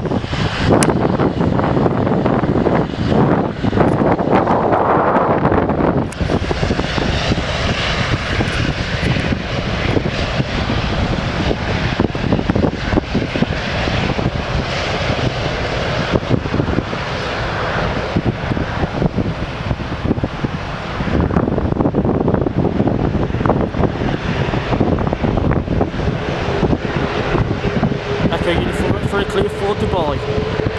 Okay, uniform for a clear for Dubai.